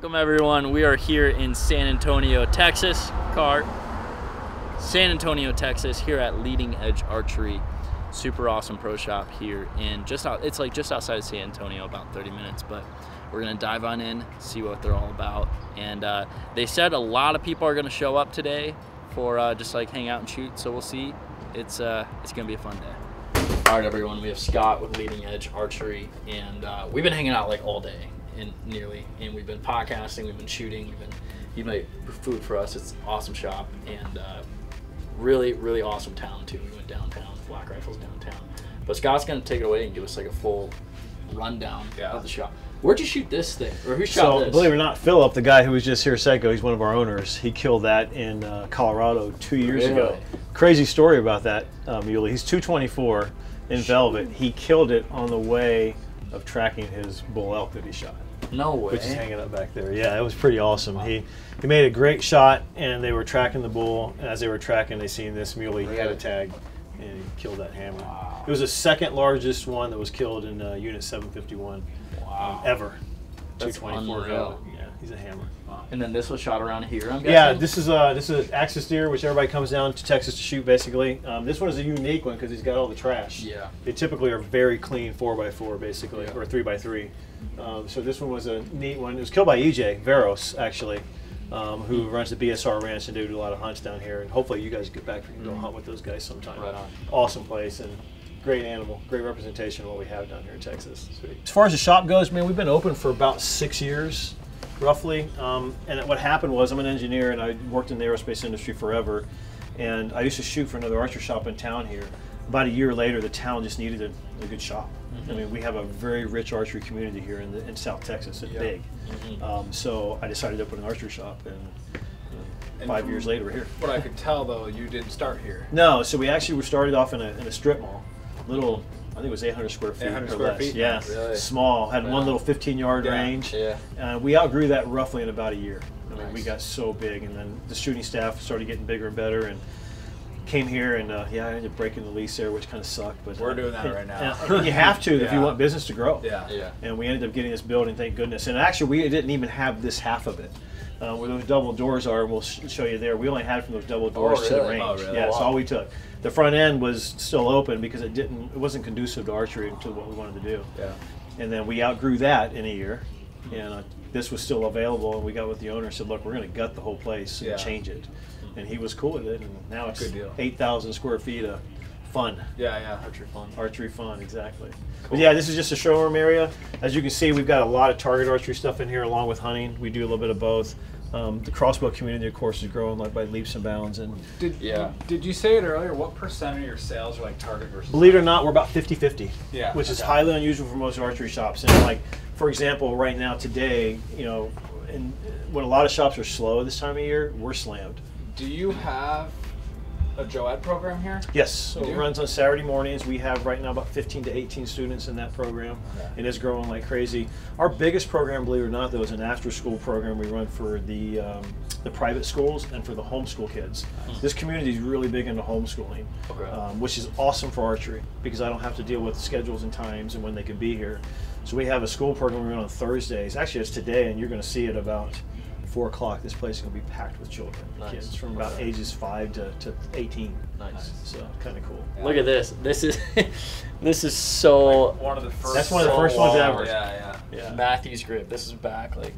Welcome everyone. We are here in San Antonio, Texas. Car. San Antonio, Texas, here at Leading Edge Archery. Super awesome pro shop here in just out it's like just outside of San Antonio, about 30 minutes, but we're gonna dive on in, see what they're all about. And uh, they said a lot of people are gonna show up today for uh, just like hang out and shoot, so we'll see. It's uh, it's gonna be a fun day. All right, everyone. We have Scott with Leading Edge Archery, and uh, we've been hanging out like all day, and nearly, and we've been podcasting, we've been shooting, we've been you made food for us. It's an awesome shop, and uh, really, really awesome town too. We went downtown, Black Rifles downtown. But Scott's gonna take it away and give us like a full rundown Yeah. of the shop. Where'd you shoot this thing, or who shot So, this? believe it or not, Philip, the guy who was just here a second ago, he's one of our owners. He killed that in uh, Colorado two years ago. Crazy story about that, um, muley. He's 224 in velvet. He killed it on the way of tracking his bull elk that he shot, no way. which is hanging up back there. Yeah, it was pretty awesome. He he made a great shot, and they were tracking the bull. And as they were tracking, they seen this muley. He had a tag, and he killed that hammer. It was the second largest one that was killed in uh, Unit 751 Wow. ever. That's 224 unreal. Yeah, he's a hammer. And then this was shot around here. I'm guessing. Yeah, this is uh, this is Axis deer, which everybody comes down to Texas to shoot. Basically, um, this one is a unique one because he's got all the trash. Yeah. They typically are very clean four x four, basically, Yeah. or three x three. Um, so this one was a neat one. It was killed by EJ Veros, actually, um, who Hmm. runs the BSR Ranch and do a lot of hunts down here. And hopefully, you guys get back and go hunt with those guys sometime. Hmm. Right on. Awesome place and great animal, great representation of what we have down here in Texas. As far as the shop goes, man, we've been open for about six years, roughly. Um, and what happened was, I'm an engineer and I worked in the aerospace industry forever. And I used to shoot for another archer shop in town here. About a year later, the town just needed a, a good shop. I mean, we have a very rich archery community here in, the, in South Texas. It's Yeah. big. Um, so I decided to open an archery shop, and, uh, And five years later, we're here. What I could tell though, you didn't start here. No, so we actually were started off in a, in a strip mall, little. I think it was 800 square feet 800 or square less. feet? Yeah, Really? small. Had Yeah. one little 15 yard Yeah, range. yeah. Uh, we outgrew that roughly in about a year. I mean, we got so big, and then the shooting staff started getting bigger and better, and came here, and uh, yeah, I ended up breaking the lease there, which kind of sucked. But We're uh, doing that and- right now. and you have to if you want business to grow. Yeah. Yeah. And we ended up getting this building, thank goodness. And actually, we didn't even have this half of it. Uh, where those double doors are, and we'll sh- show you there. We only had from those double doors to the range. Oh, really? Yeah, that's Wow. all we took. The front end was still open because it didn't, it wasn't conducive to archery to what we wanted to do. Yeah. And then we outgrew that in a year, and uh, this was still available. And we got with the owner and said, "Look, we're going to gut the whole place and Yeah. change it." And he was cool with it. And now it's eight thousand square feet of fun. Yeah, yeah. Archery fun. Archery fun, exactly. Cool. But yeah, this is just a showroom area. As you can see, we've got a lot of target archery stuff in here, along with hunting. We do a little bit of both. Um, the crossbow community, of course, is growing like by leaps and bounds. And Did Yeah. Did you say it earlier? What percent of your sales are like target versus? believe it or not, we're about 50-50, Yeah, which is highly unusual for most archery shops. And like, for example, right now today, you know, and when a lot of shops are slow this time of year, we're slammed. Do you have a JOAD program here? Yes, so it runs on Saturday mornings. We have right now about 15 to 18 students in that program. Okay. It is growing like crazy. Our biggest program, believe it or not, though, is an after-school program we run for the um, the private schools and for the homeschool kids. This community is really big into homeschooling, Okay. um, which is awesome for archery because I don't have to deal with schedules and times and when they can be here. So we have a school program we run on Thursdays. Actually, it's today, and you're going to see it about four o'clock. This place is going to be packed with children, Nice. kids from about Okay. ages five to, to 18. Nice. So kind of cool. Yeah. Look at this. This is this is so Like one of the first. That's one of the so first ones long. ever. Yeah, yeah. Yeah. Mathews grip. This is back like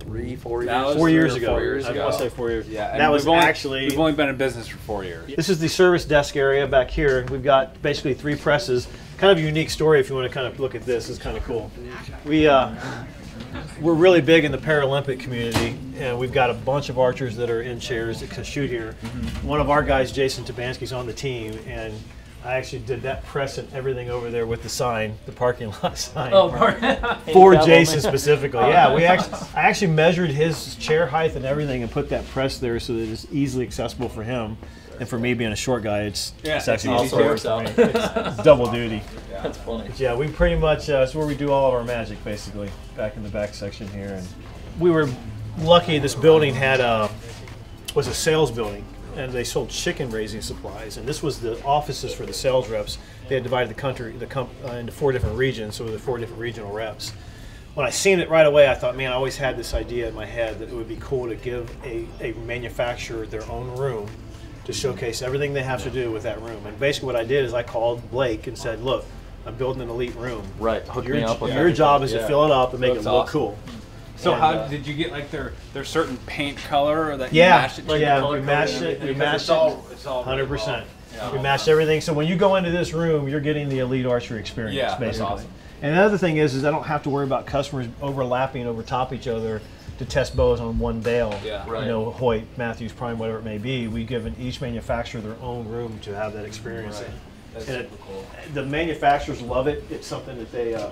three, four years. was Four three years ago. four years ago. I ago. want to say four years. Yeah. and that was only, actually. We've only been in business for four years. This is the service desk area back here. We've got basically three presses. Kind of a unique story if you want to kind of look at this. It's kind of cool. We uh, we're really big in the Paralympic community, and we've got a bunch of archers that are in chairs that can shoot here. Mm-hmm. One of our guys, Jason Tabansky's on the team, and I actually did that press and everything over there with the sign, the parking lot sign. Oh, for Jason specifically. Yeah, we actually I actually measured his chair height and everything and put that press there so that it's easily accessible for him. And for me being a short guy, it's, Yeah, it's actually also works out. It's double duty. That's funny. Yeah, we pretty much uh, it's where we do all of our magic basically back in the back section here. And we were lucky. This building had a was a sales building, and they sold chicken raising supplies. And this was the offices for the sales reps. They had divided the country the com- uh, into four different regions, so there were four different regional reps. when I seen it right away, I thought, man, I always had this idea in my head that it would be cool to give a, a manufacturer their own room to showcase everything they have to do with that room. And basically, what I did is I called Blake and said, look, I'm building an elite room. Right. Hook Your, me up with your everything. job is to fill it up and make it look awesome. cool. So And, how uh, did you get like their their certain paint color that Yeah, you matched it to? yeah, the color we code matched it- we Because matched it's all, it. It's all Hundred percent. well. We Yeah. matched everything. So when you go into this room, you're getting the elite archery experience, Yeah, that's basically. awesome. And the other thing is, is I don't have to worry about customers overlapping over top each other to test bows on one bale. Yeah. Right. You know, Hoyt, Mathews, Prime, whatever it may be. We've given each manufacturer their own room to have that experience. Right. in. That's And it- cool. the manufacturers love it. It's something that they, uh,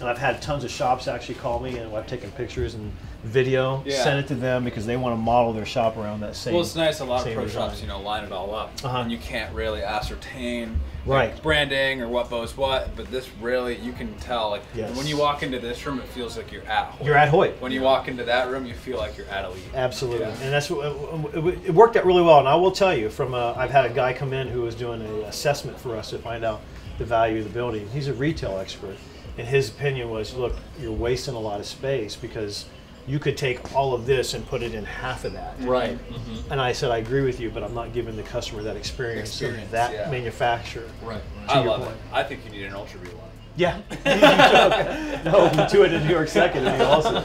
and I've had tons of shops actually call me, and I've taken pictures and video, Yeah. sent it to them because they want to model their shop around that same. Well, it's nice. A lot of pro design. shops, you know, line it all up, Uh-huh. and you can't really ascertain Right. like, branding or what bows what. But this really, you can tell. Like Yes. when you walk into this room, it feels like you're at. Hoyt. You're at Hoyt. When you walk into that room, you feel like you're at Elite. Absolutely, Yeah. and that's what it, worked out really well. And I will tell you, from uh, I've had a guy come in who was doing an assessment for us to find out the value of the building. He's a retail expert, and his opinion was, look, you're wasting a lot of space because you could take all of this and put it in half of that. Right. Mm-hmm. And I said, I agree with you, but I'm not giving the customer that experience, Experience, of that yeah. manufacturer. Right. I love point. it. I think you need an Ultra V one. Yeah. no, you do it in New York second, it'd be awesome.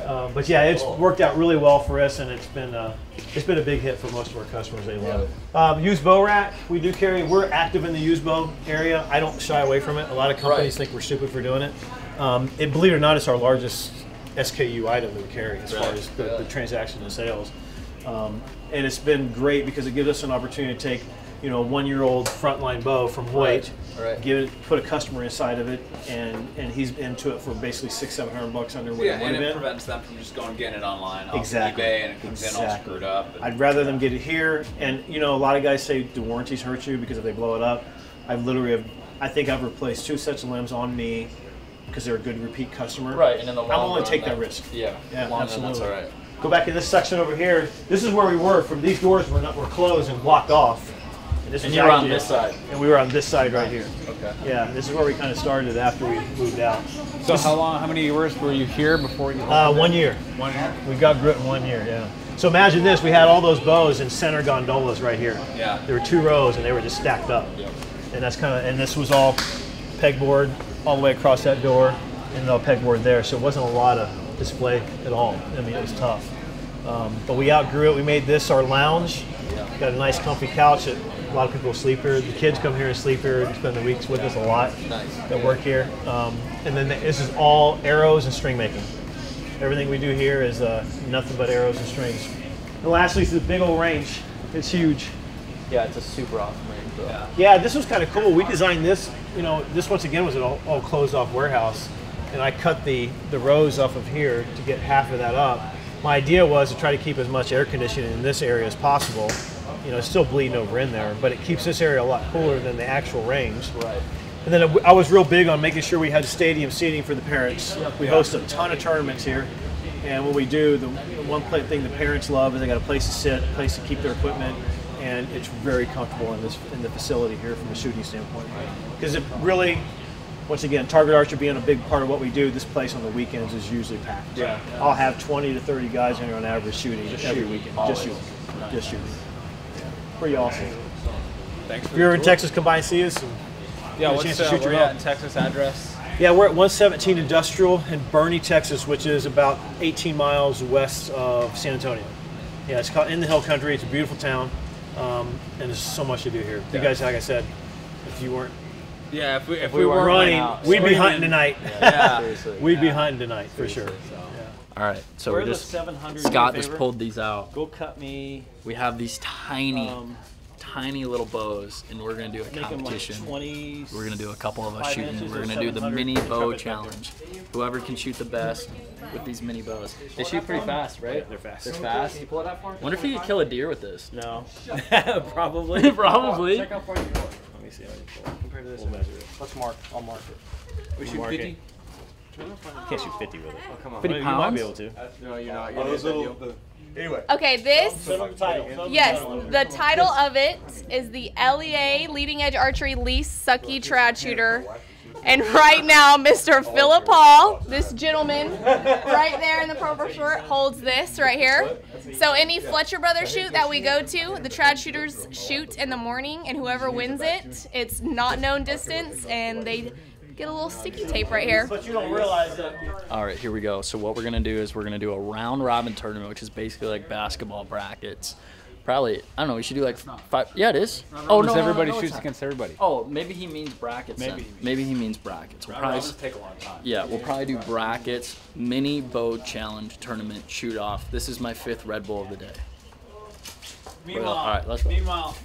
Um, but yeah, it's worked out really well for us, and it's been uh, it's been a big hit for most of our customers. They love it. Um, used bow rack, we do carry. We're active in the used bow area. I don't shy away from it. A lot of companies Right. think we're stupid for doing it. Um, it. Believe it or not, it's our largest SKU item that we carry as far as the, the transactions and sales. Um, and it's been great because it gives us an opportunity to take, you know, a one-year-old frontline bow from Hoyt, Right, right. give it, put a customer inside of it, and and he's into it for basically six, seven hundred bucks under what Yeah, it would and it prevents them from just going and getting it online off Exactly. eBay and it comes in all Exactly. screwed up. I'd rather them get it here, and you know, a lot of guys say do warranties hurt you because if they blow it up. I've literally have, I think I've replaced two sets of limbs on me because they're a good repeat customer. Right. And in the long I'm willing to run, take that risk. Yeah. Yeah, long run, absolutely. That's all right. Go back in this section over here. This is where we were. From these doors were not were closed and blocked off. And, this And you were on this side. And we were on this side right here. Okay. Yeah, this is where we kind of started after we moved out. So how long? How many years were you here before you? Uh, one year. One year. We got grit in one year. Yeah. So imagine this: we had all those bows in center gondolas right here. Yeah. There were two rows, and they were just stacked up. Yep. And that's kind of, and this was all pegboard all the way across that door, and the pegboard there. So it wasn't a lot of display at all. I mean, it was tough. Um, but we outgrew it. We made this our lounge. Yeah. Got a nice, comfy couch that a lot of people sleep here. The kids come here and sleep here and spend the weeks with us a lot Nice. that work here. Um, and then this is all arrows and string making. Everything we do here is uh, nothing but arrows and strings. And lastly, is the big old range. It's huge. Yeah, it's a super awesome range. Though. Yeah. Yeah, this was kind of cool. We designed this. You know, this once again was an all, all closed off warehouse, and I cut the the rows off of here to get half of that up. My idea was to try to keep as much air conditioning in this area as possible. You know, it's still bleeding over in there, but it keeps this area a lot cooler than the actual range. Right. And then I was real big on making sure we had stadium seating for the parents. We host a ton of tournaments here, and when we do, the, one thing the parents love is they got a place to sit, a place to keep their equipment, and it's very comfortable in this in the facility here from a shooting standpoint. Because it really, once again, target archer being a big part of what we do, this place on the weekends is usually packed. Yeah. I'll have 20 to 30 guys in here on average shooting every shooting, weekend. always. Just shooting. Just shooting. Pretty awesome. Thanks for If you're the in tour. Texas, come by and see us. And Yeah, what's chance to uh, shoot your at in Texas address? Yeah, we're at 117 Industrial in Boerne, Texas, which is about 18 miles west of San Antonio. Yeah, it's called in the hill country. It's a beautiful town, um, and there's so much to do here. You guys, like I said, if you weren't Yeah, if we if we we, weren't weren't running, out we'd be hunting tonight. Yeah. Seriously. we'd be hunting tonight for sure. All right. So Where we're are the just 700 Scott do me just pulled these out. Go cut me. We have these tiny, Um, tiny little bows, and we're gonna do a make them like competition. 20. We're gonna do a couple of us shooting. We're gonna do the mini bow challenge. Whoever can shoot the best with these mini bows. They shoot pretty fast, right? They're fast. They're fast. Can you pull it out for me? Wonder if you could kill a deer with this. No, probably. Probably. Check how far you pull. Let me see how you pull. it. Compared to this We'll one. measure it. Let's mark. I'll mark it. We We'll shoot mark it. 50. Can't shoot 50 with it. Oh, come on. Fifty You might be able to. No, you're not. Oh, You're those not little, the, anyway. Okay, this, the title. Set up the yes, the title of it is the LEA Leading Edge Archery Lease Sucky Trad Shooter And right now, Mr. Philip Hall, this gentleman right there in the purple shirt, holds this right here. So any Fletcher Brothers shoot that we go to, the trad shooters shoot in the morning, and whoever wins it, it's not known distance, and they get a little sticky tape right here. But you don't realize that. All right, here we go. So what we're gonna do is we're gonna do a round robin tournament, which is basically like basketball brackets. Probably, I don't know. We should do like five. Yeah, it is. Oh no, Because no, everybody no, no, shoots against everybody. Oh, maybe he means brackets. Maybe then. he means- maybe he means brackets. We'll probably, Robins take a long time. yeah, we'll probably do brackets, mini bow challenge tournament shoot off. This is my fifth Red Bull of the day. Meanwhile, All right, let's go. meanwhile,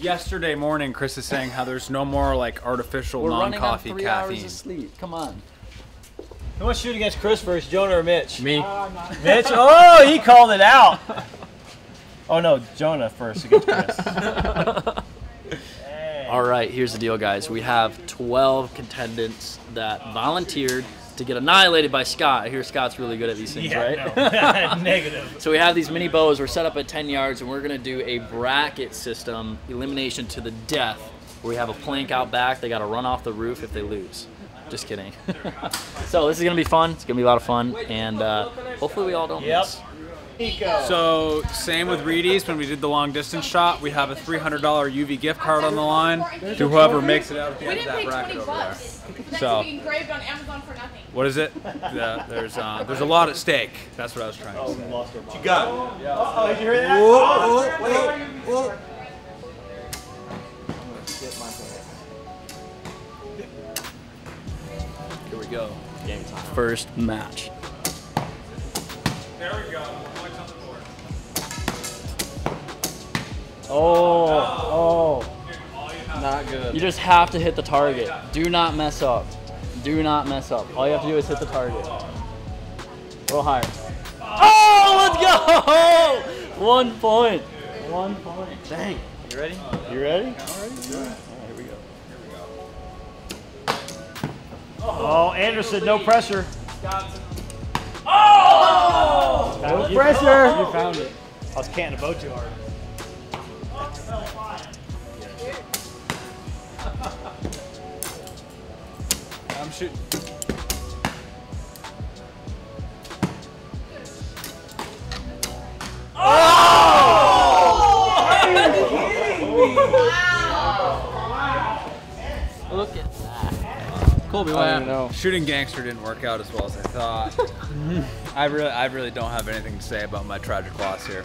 yesterday morning, Chris is saying how there's no more like artificial We're running on non-coffee three hours of sleep. Come on. Who wants to shoot against Chris first, Jonah or Mitch? Me. Uh, Mitch? Oh, he called it out. Oh no, Jonah first against Chris. All right, here's the deal, guys. We have 12 contendants that volunteered to get annihilated by Scott. I hear Scott's really good at these things, right? no. Negative. So we have these mini bows. We're set up at 10 yards, and we're gonna do a bracket system, elimination to the death. Where we have a plank out back. They gotta run off the roof if they lose. Just kidding. so this is gonna be fun. It's gonna be a lot of fun, and uh, hopefully we all don't Yep. miss. Nico. So same with Reedy's when we did the long distance shot. We have a $300 UV gift card on the line to whoever makes it out at the end of that 20 bracket over there. So- engraved on Amazon for nothing. What is it? Yeah, there's uh, there's a lot at stake. That's what I was trying to say. you got it. Oh, did you hear that? Here we go. Game time. First match. Oh, oh. Not good. You just have to hit the target. Do not mess up. Do not mess up. All you have to do is hit the target. A little higher. Oh, let's go! One point. One point. Dang. You ready? You ready? All right, here we go. Here we go. Oh, Anderson, no pressure. Oh! No pressure. You found it. I was canting the boat too hard. I'm shooting. Oh! Look at that. Colby, what happened? Shooting gangster didn't work out as well as I thought. I really, I really don't have anything to say about my tragic loss here.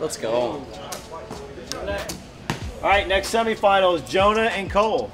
Let's go. All right, next semifinal is Jonah and Cole.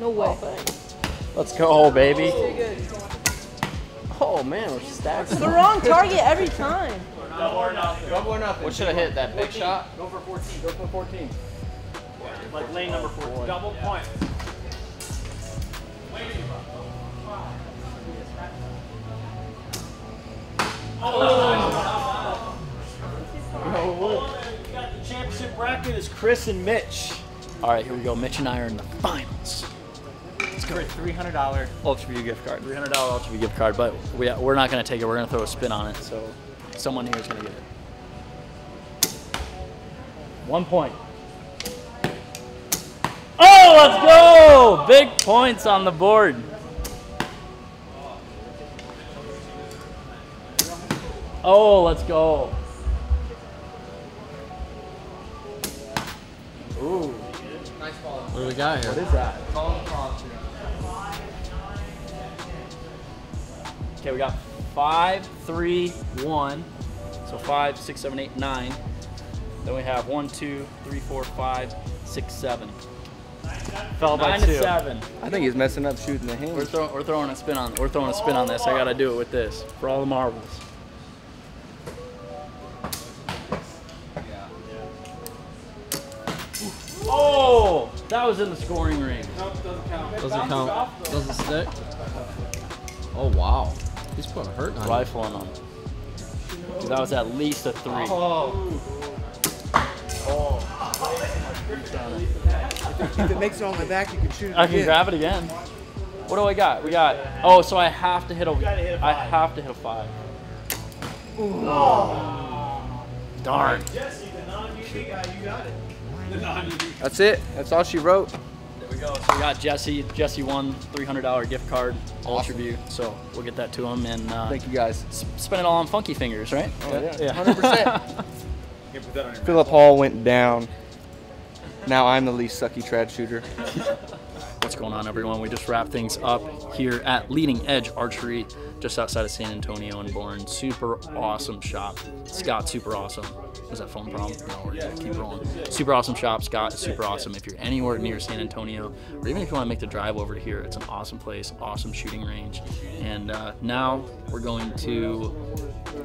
No way. Let's go, baby. Oh man, we're stacked. It's the wrong target every time. What should I hit? That big shot? Go for 14. Go for 14. Like lane number 14. Double point. Oh, Got the championship bracket is Chris and Mitch. All right, here we go. Mitch and I are in the finals. Let's go. $300. Ultraview gift card, $300 Ultraview gift card, but we, we're not going to take it. We're going to throw a spin on it, so someone here is going to get it. One point. Oh, let's go! Big points on the board. Oh, let's go. What do we got here? what is that? Okay, we got five, three, one. So five, six, seven, eight, nine. Then we have one, two, three, four, five, six, seven. Fell by Nine two. to seven. I think he's messing up shooting the We're, hand. throw, we're throwing a spin on. We're throwing a spin on this. I gotta do it with this for all the marbles. That was in the scoring ring. Doesn't count. Doesn't stick. Oh wow. He's putting a hurt on you. Rifling them. Dude, that was at least a three. Oh. If it makes it on my back, you can shoot it I can again. grab it again. What do I got? We got. Oh, so I have to hit a. gotta hit a I five. have to hit a five. Darn. Jesse, the non-UV guy, you got it. That's it. That's all she wrote. There we go. So we got Jesse. Jesse won $300 gift card, Ultra View. So we'll get that to him and uh, Thank you guys. spend it all on Funky Fingers, right? Oh, yeah. Yeah. 100%. You can put that on your Philip Hall went down. Now I'm the least sucky trad shooter. What's going on, everyone? We just wrap things up here at Leading Edge Archery, just outside of San Antonio and Boerne. Super awesome shop. Scott, super awesome. Was that phone problem? No, we're gonna keep rolling. Super awesome shop. Scott, super awesome. If you're anywhere near San Antonio, or even if you want to make the drive over to here, it's an awesome place, awesome shooting range. And uh, now we're going to.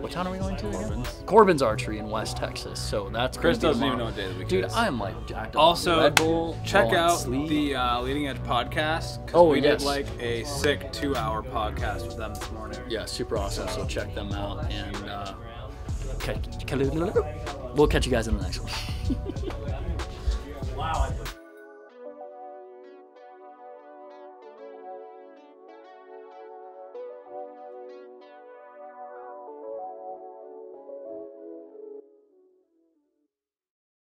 What town are we going to? Corbin's. Corbin's Archery in West Texas. So that's Chris doesn't even know what day of the week Dude, is. I'm like jacked up. Also, Red Bull, check out sleep. the uh, Leading Edge podcast because Oh, we yes. did like a sick two-hour podcast with them this morning. Yeah, super awesome. So check them out, and uh, we'll catch you guys in the next one.